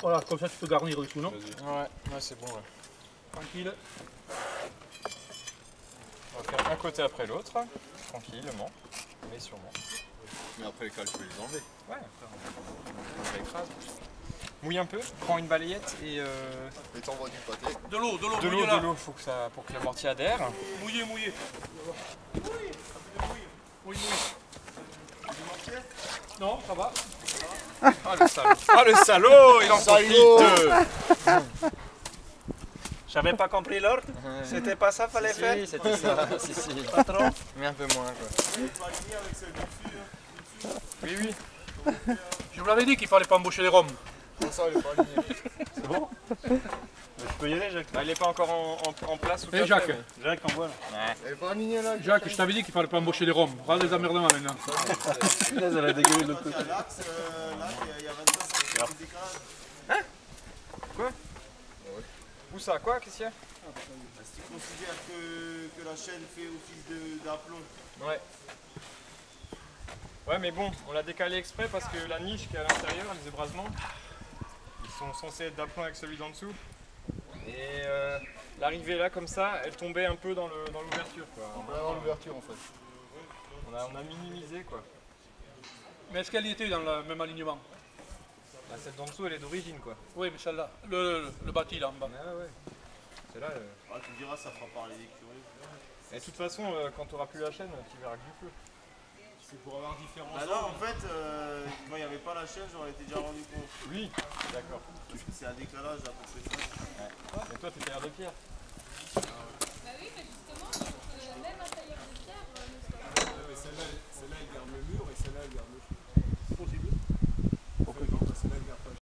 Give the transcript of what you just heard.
Voilà, comme ça tu peux garnir dessous, non Ouais, ouais c'est bon. ouais. Tranquille. On va faire un côté après l'autre, tranquillement, mais sûrement. Mais après les cales, tu peux les enlever. Ouais, après ça écrase. Mouille un peu, prends une balayette et euh, Et t'envoies du pâté. De l'eau, de l'eau, de l'eau, de l'eau, faut que ça, pour que le mortier adhère. Mouillé, mouillé. Oui, oui. Non, ça va. Ah le salaud, ah le salaud, il en profite. J'avais pas compris l'ordre C'était pas ça fallait faire Si, c'était ça, si, si. Pas trop Mais un peu moins quoi. Oui, oui. Je vous l'avais dit qu'il fallait pas embaucher les roms. Pour ça, elle est pas alignée. Je peux y aller Jacques Bah, il est pas encore en, en- en place ou Eh, Jacques. Jacques envoie là. Elle est pas alignée là. Jacques, je t'avais dit qu'il fallait pas embaucher les roms. Regarde les emmerdements maintenant. Là, ça va dégueuler de l'autre côté. L'axe, euh, là, il y a 25 cm de décalage. Où ça Quoi Qu'est-ce qu'il y a Si tu considères que, que la chaîne fait office de- d'aplomb, Ouais. Ouais, mais bon, on l'a décalé exprès parce que la niche qui est à l'intérieur, les ébrasements, ils sont censés être d'aplomb avec celui d'en dessous. L'arrivée là, comme ça, elle tombait un peu dans le- dans l'ouverture. quoi. On va avoir l'ouverture en fait. On a, on a minimisé quoi. Mais est-ce qu'elle y était dans le même alignement? Bah, celle d'en dessous, elle est d'origine quoi. Oui, mais celle-là. Le, le, le bâti là en bas. Ah ouais. C'est là. euh, ah, tu me diras, ça fera parler des curés. Et de toute façon, euh, quand tu auras plus la chaîne, tu verras que du feu. C'est pour avoir différents. Bah là, en fait, euh, quand il n'y avait pas la chaîne, j'aurais été déjà rendu compte. Oui, d'accord. Parce que c'est un décalage à peu près ça. Et toi, de pierre. Bah